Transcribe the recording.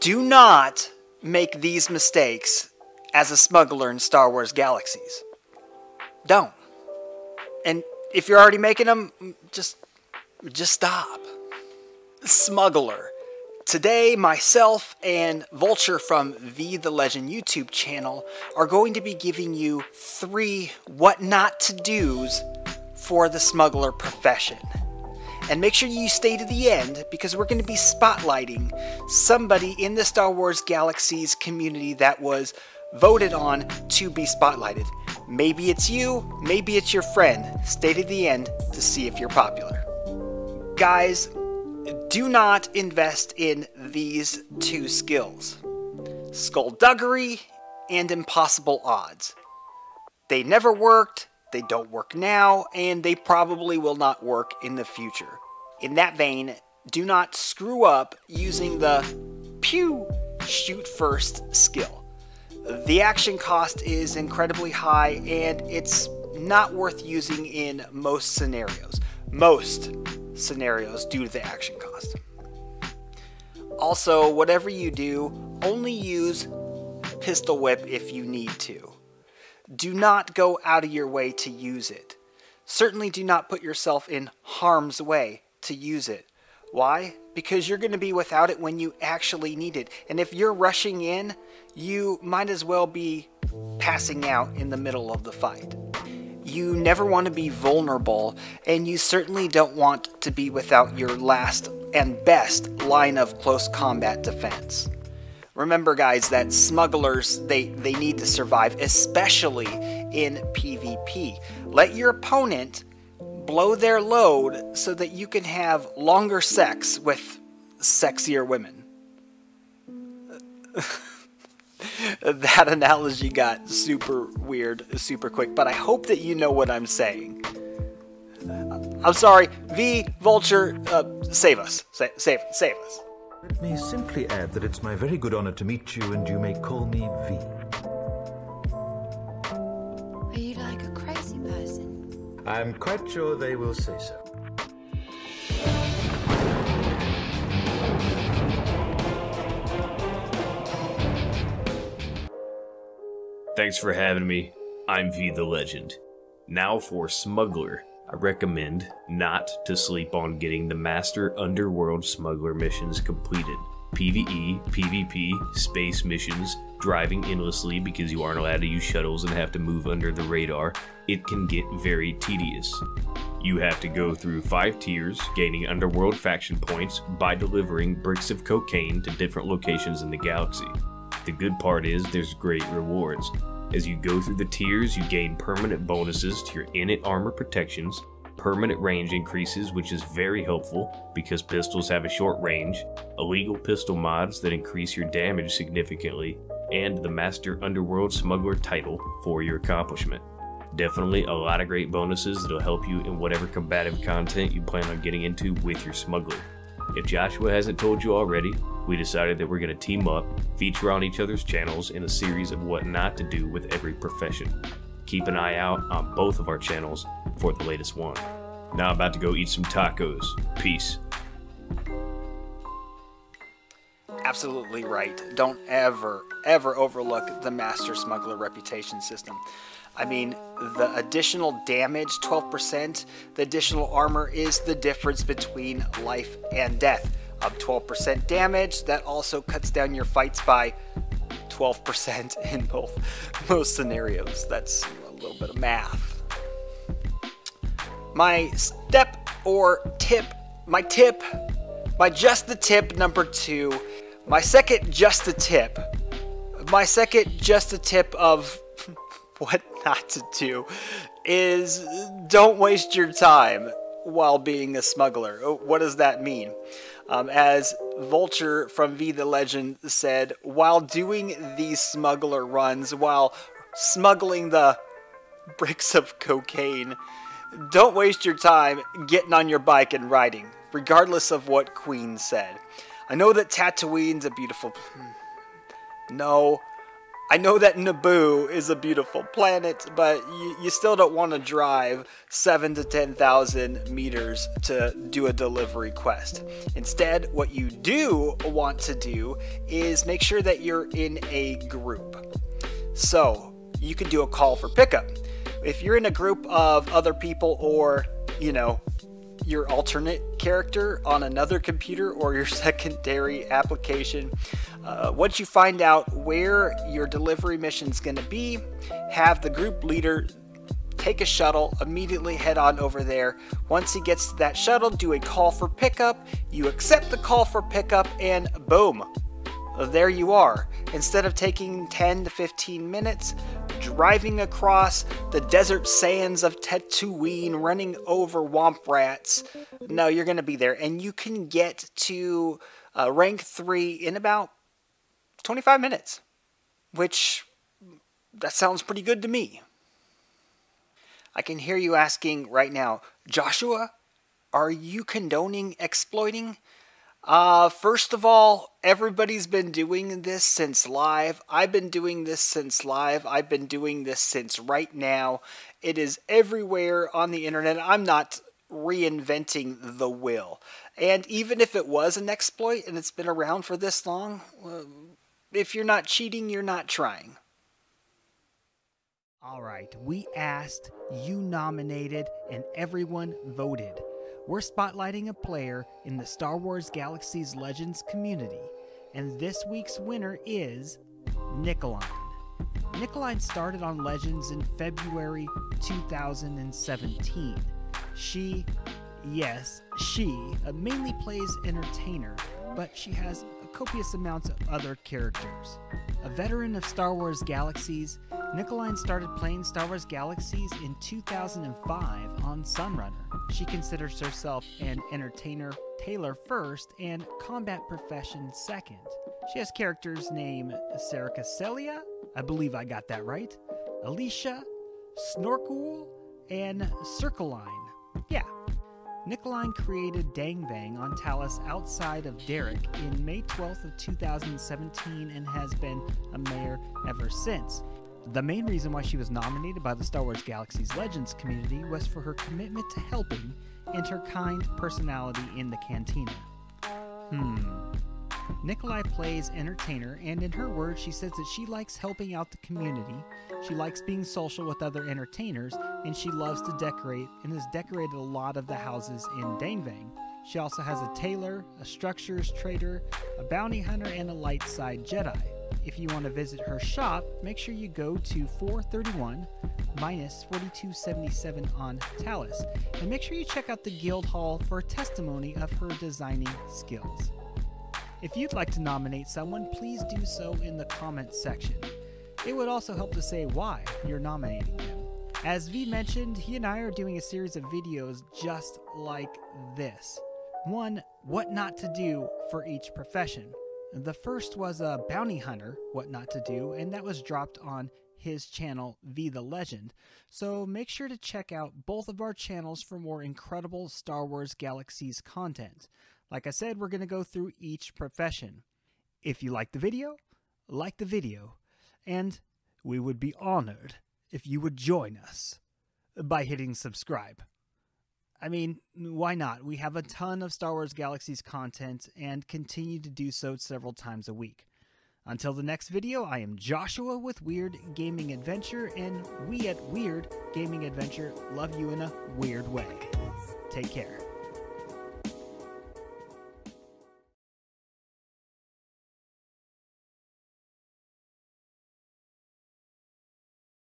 Do not make these mistakes as a smuggler in Star Wars Galaxies. Don't. And if you're already making them, just just stop. Smuggler. Today, myself and Vulture from V the Legend YouTube channel are going to be giving you three what not to do's for the smuggler profession. And make sure you stay to the end because we're going to be spotlighting somebody in the Star Wars Galaxies community that was voted on to be spotlighted. Maybe it's you, maybe it's your friend. Stay to the end to see if you're popular. Guys, do not invest in these two skills skullduggery and impossible odds. They never worked, they don't work now, and they probably will not work in the future. In that vein, do not screw up using the pew shoot first skill. The action cost is incredibly high and it's not worth using in most scenarios. Most scenarios due to the action cost. Also, whatever you do, only use pistol whip if you need to. Do not go out of your way to use it. Certainly do not put yourself in harm's way to use it. Why? Because you're going to be without it when you actually need it. And if you're rushing in, you might as well be passing out in the middle of the fight. You never want to be vulnerable, and you certainly don't want to be without your last and best line of close combat defense. Remember guys that smugglers they they need to survive especially in PvP. Let your opponent blow their load so that you can have longer sex with sexier women. that analogy got super weird super quick, but I hope that you know what I'm saying. I'm sorry, V Vulture, uh, save us, Sa save, save us. Let me simply add that it's my very good honor to meet you, and you may call me V. Are you like a crazy person? I'm quite sure they will say so. Thanks for having me. I'm V the Legend. Now for Smuggler. I recommend not to sleep on getting the Master Underworld Smuggler missions completed. PvE, PvP, space missions, driving endlessly because you aren't allowed to use shuttles and have to move under the radar, it can get very tedious. You have to go through five tiers, gaining underworld faction points by delivering bricks of cocaine to different locations in the galaxy. The good part is there's great rewards. As you go through the tiers, you gain permanent bonuses to your innate armor protections, permanent range increases, which is very helpful because pistols have a short range, illegal pistol mods that increase your damage significantly, and the Master Underworld Smuggler title for your accomplishment. Definitely a lot of great bonuses that'll help you in whatever combative content you plan on getting into with your smuggler. If Joshua hasn't told you already, we decided that we're going to team up, feature on each other's channels in a series of what not to do with every profession. Keep an eye out on both of our channels for the latest one. Now I'm about to go eat some tacos. Peace. Absolutely right. Don't ever, ever overlook the Master Smuggler reputation system. I mean, the additional damage, 12%, the additional armor is the difference between life and death. Of 12% damage, that also cuts down your fights by 12% in both most scenarios. That's a little bit of math. My step or tip, my tip, my just the tip number two, my second just the tip, my second just the tip of what not to do is don't waste your time while being a smuggler. What does that mean? Um, as Vulture from V the Legend said, while doing these smuggler runs, while smuggling the bricks of cocaine, don't waste your time getting on your bike and riding, regardless of what Queen said. I know that Tatooine's a beautiful. No, I know that Naboo is a beautiful planet, but you, you still don't want to drive seven to 10,000 meters to do a delivery quest. Instead, what you do want to do is make sure that you're in a group. So, you can do a call for pickup. If you're in a group of other people or, you know, your alternate character on another computer or your secondary application. Uh, once you find out where your delivery mission is going to be, have the group leader take a shuttle, immediately head on over there. Once he gets to that shuttle, do a call for pickup. You accept the call for pickup, and boom, there you are. Instead of taking 10 to 15 minutes, driving across the desert sands of Tatooine, running over womp rats, no, you're going to be there. And you can get to uh, rank 3 in about 25 minutes, which that sounds pretty good to me. I can hear you asking right now, Joshua, are you condoning exploiting? Uh, first of all, everybody's been doing this since live. I've been doing this since live. I've been doing this since right now. It is everywhere on the internet. I'm not reinventing the wheel. And even if it was an exploit and it's been around for this long, well, if you're not cheating, you're not trying. All right, we asked, you nominated, and everyone voted we're spotlighting a player in the Star Wars Galaxies Legends community, and this week's winner is Nicoline. Nicoline started on Legends in February 2017. She, yes, she uh, mainly plays entertainer, but she has copious amounts of other characters. A veteran of Star Wars Galaxies, Nicoline started playing Star Wars Galaxies in 2005 on Sunrunner. She considers herself an entertainer tailor first and combat profession second. She has characters named Serica Celia, I believe I got that right, Alicia, Snorkel, and Circleline. Yeah, Nicoline created Dangbang on Talus outside of Dearic in May 12th of 2017 and has been a mayor ever since. The main reason why she was nominated by the Star Wars Galaxies Legends community was for her commitment to helping and her kind personality in the cantina. Hmm. Nikolai plays entertainer, and in her words, she says that she likes helping out the community, she likes being social with other entertainers, and she loves to decorate and has decorated a lot of the houses in Dangbang. She also has a tailor, a structures trader, a bounty hunter, and a light side Jedi. If you want to visit her shop, make sure you go to 431 minus 4277 on Talus, and make sure you check out the Guild Hall for a testimony of her designing skills. If you'd like to nominate someone, please do so in the comments section. It would also help to say why you're nominating them. As V mentioned, he and I are doing a series of videos just like this. One, what not to do for each profession. The first was a bounty hunter, what not to do, and that was dropped on his channel, V the Legend. So make sure to check out both of our channels for more incredible Star Wars Galaxies content. Like I said, we're going to go through each profession. If you like the video, like the video, and we would be honored if you would join us by hitting subscribe. I mean, why not? We have a ton of Star Wars Galaxies content and continue to do so several times a week. Until the next video, I am Joshua with Weird Gaming Adventure, and we at Weird Gaming Adventure love you in a weird way. Take care.